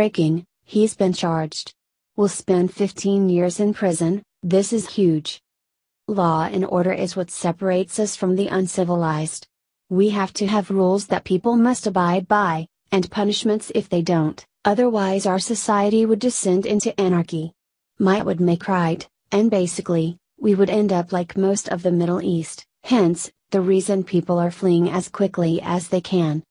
breaking, he's been charged. Will spend 15 years in prison, this is huge. Law and order is what separates us from the uncivilized. We have to have rules that people must abide by, and punishments if they don't, otherwise our society would descend into anarchy. Might would make right, and basically, we would end up like most of the Middle East, hence, the reason people are fleeing as quickly as they can.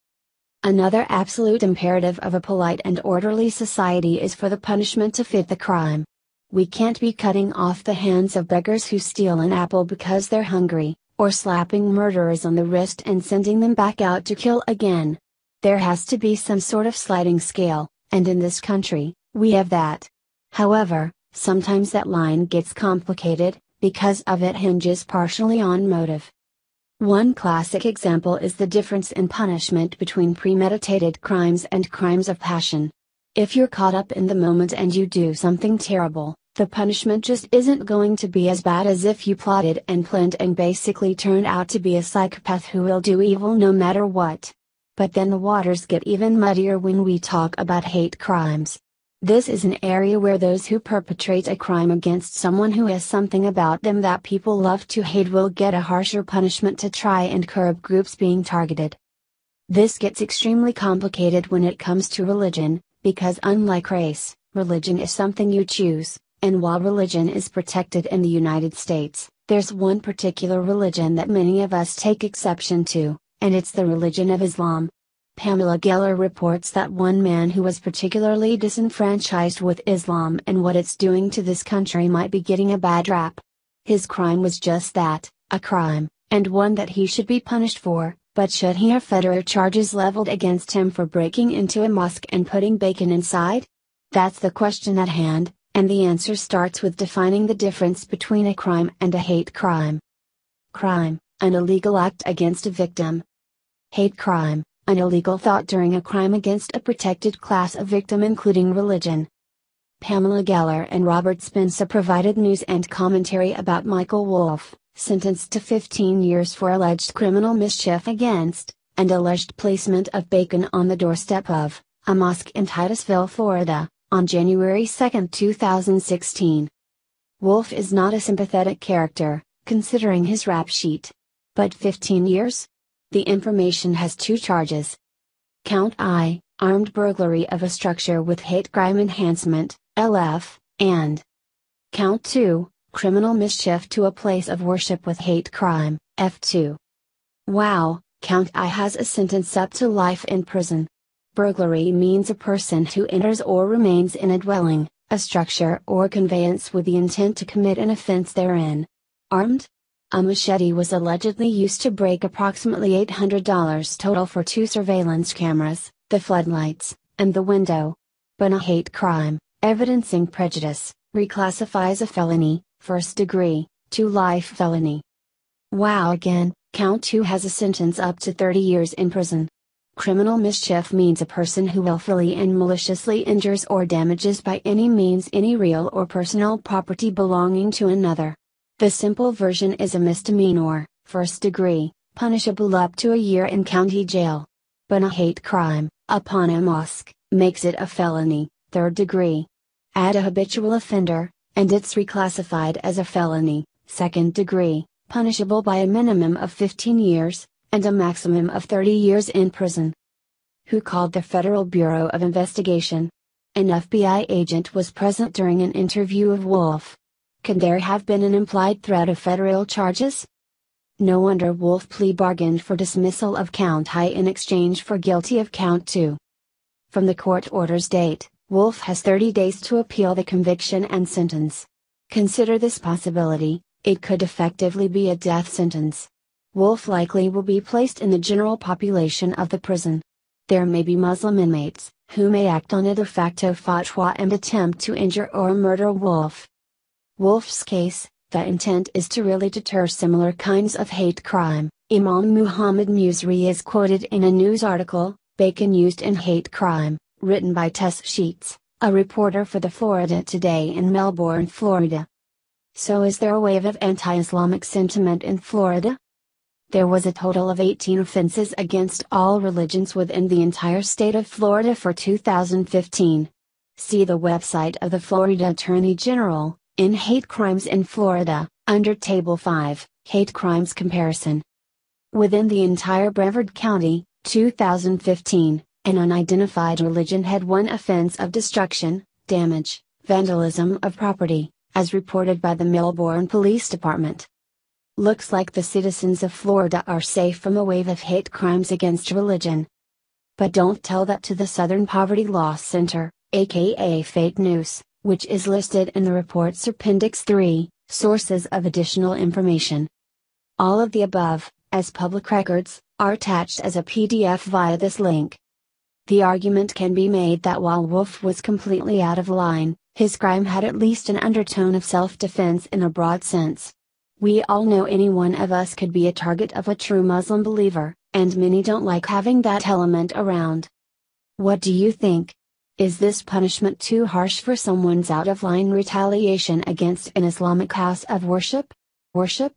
Another absolute imperative of a polite and orderly society is for the punishment to fit the crime. We can't be cutting off the hands of beggars who steal an apple because they're hungry, or slapping murderers on the wrist and sending them back out to kill again. There has to be some sort of sliding scale, and in this country, we have that. However, sometimes that line gets complicated, because of it hinges partially on motive. One classic example is the difference in punishment between premeditated crimes and crimes of passion. If you're caught up in the moment and you do something terrible, the punishment just isn't going to be as bad as if you plotted and planned and basically turned out to be a psychopath who will do evil no matter what. But then the waters get even muddier when we talk about hate crimes. This is an area where those who perpetrate a crime against someone who has something about them that people love to hate will get a harsher punishment to try and curb groups being targeted. This gets extremely complicated when it comes to religion, because unlike race, religion is something you choose, and while religion is protected in the United States, there's one particular religion that many of us take exception to, and it's the religion of Islam. Pamela Geller reports that one man who was particularly disenfranchised with Islam and what it's doing to this country might be getting a bad rap. His crime was just that, a crime, and one that he should be punished for, but should he have federal charges leveled against him for breaking into a mosque and putting bacon inside? That's the question at hand, and the answer starts with defining the difference between a crime and a hate crime. Crime, an illegal act against a victim. Hate crime, an illegal thought during a crime against a protected class of victim including religion. Pamela Geller and Robert Spencer provided news and commentary about Michael Wolff, sentenced to 15 years for alleged criminal mischief against, and alleged placement of bacon on the doorstep of, a mosque in Titusville, Florida, on January 2, 2016. Wolff is not a sympathetic character, considering his rap sheet. But 15 years? The information has two charges. Count I, armed burglary of a structure with hate crime enhancement, LF, and Count 2, criminal mischief to a place of worship with hate crime, F2. Wow, Count I has a sentence up to life in prison. Burglary means a person who enters or remains in a dwelling, a structure or conveyance with the intent to commit an offense therein. Armed? A machete was allegedly used to break approximately $800 total for two surveillance cameras, the floodlights, and the window. But a hate crime, evidencing prejudice, reclassifies a felony, first degree, to life felony. Wow again, count 2 has a sentence up to 30 years in prison. Criminal mischief means a person who willfully and maliciously injures or damages by any means any real or personal property belonging to another. The simple version is a misdemeanor, first degree, punishable up to a year in county jail. But a hate crime, upon a mosque, makes it a felony, third degree. Add a habitual offender, and it's reclassified as a felony, second degree, punishable by a minimum of 15 years, and a maximum of 30 years in prison. Who called the Federal Bureau of Investigation? An FBI agent was present during an interview of Wolff. Could there have been an implied threat of federal charges? No wonder Wolff plea bargained for dismissal of count high in exchange for guilty of count 2. From the court order's date, Wolff has 30 days to appeal the conviction and sentence. Consider this possibility, it could effectively be a death sentence. Wolff likely will be placed in the general population of the prison. There may be Muslim inmates, who may act on a de facto fatwa and attempt to injure or murder Wolff. Wolff's case, the intent is to really deter similar kinds of hate crime. Imam Muhammad Musri is quoted in a news article, Bacon Used in Hate Crime, written by Tess Sheets, a reporter for the Florida Today in Melbourne, Florida. So is there a wave of anti-Islamic sentiment in Florida? there was a total of 18 offenses against all religions within the entire state of Florida for 2015, See the website of the Florida Attorney General, in Hate Crimes in Florida, under Table 5, Hate Crimes Comparison. Within the entire Brevard County, 2015, an unidentified religion had one offense of destruction, damage, vandalism of property, as reported by the Melbourne Police Department. Looks like the citizens of Florida are safe from a wave of hate crimes against religion. But don't tell that to the Southern Poverty Law Center, aka Fake News, which is listed in the report's Appendix 3, Sources of Additional Information. All of the above, as public records, are attached as a PDF via this link. The argument can be made that while Wolff was completely out of line, his crime had at least an undertone of self defense in a broad sense. We all know any one of us could be a target of a true Muslim believer, and many don't like having that element around. What do you think? Is this punishment too harsh for someone's out of line retaliation against an Islamic house of worship? Worship?